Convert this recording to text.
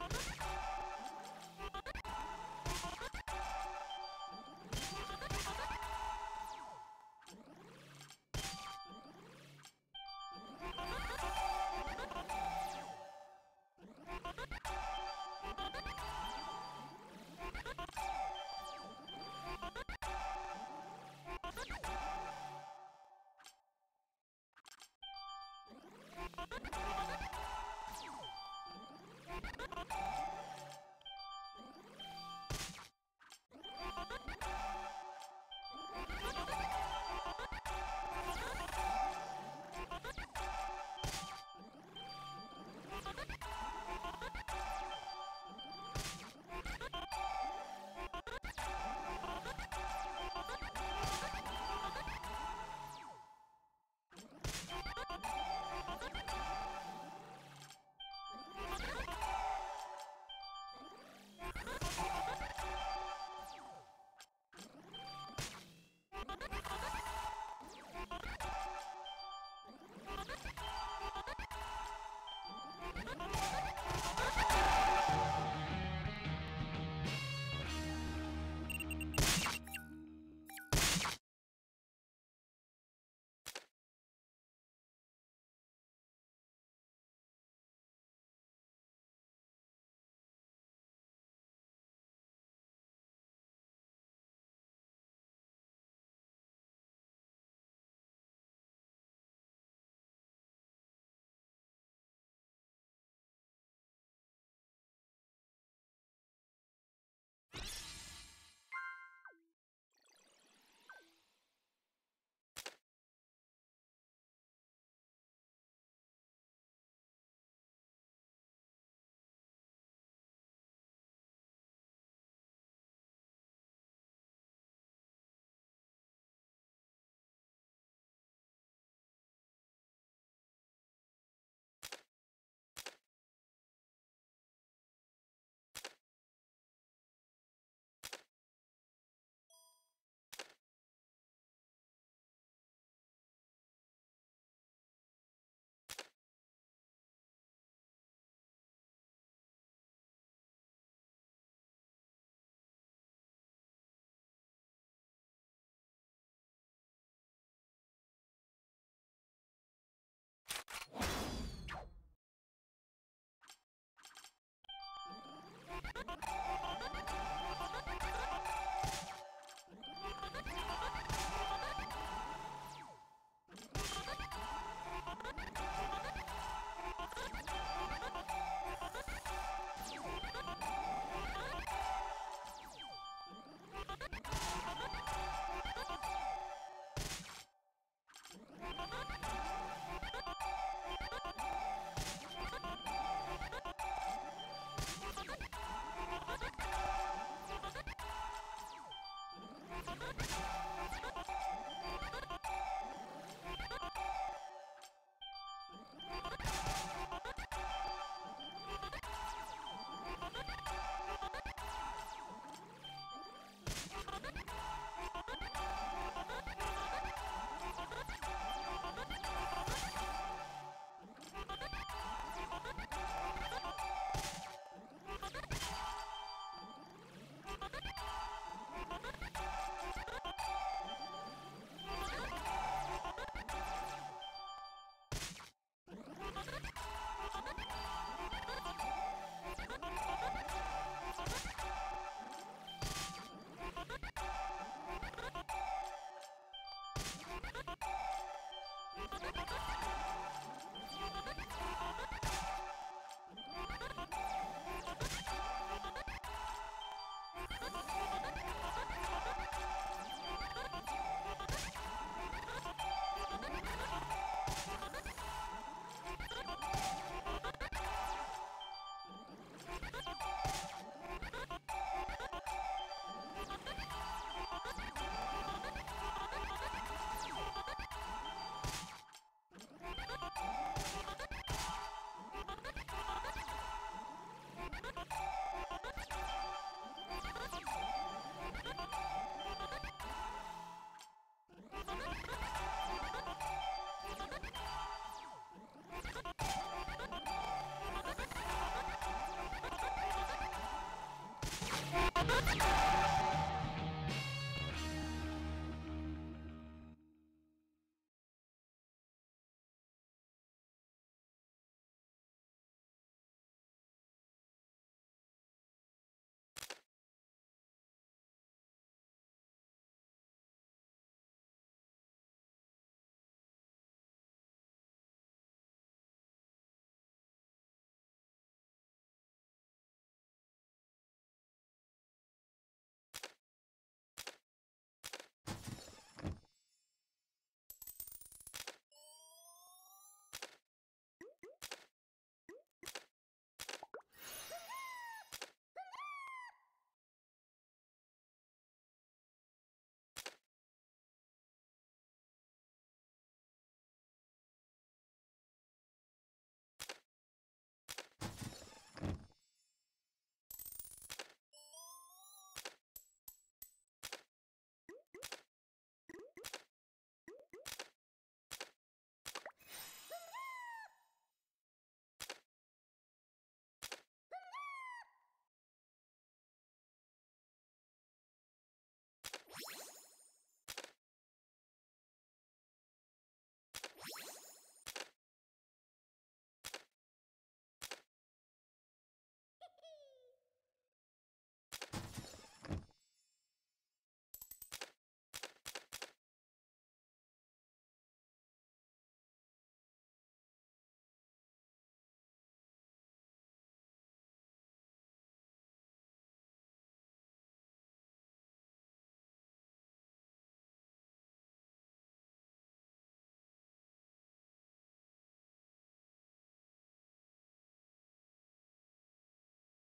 Ha ha ha! Oh!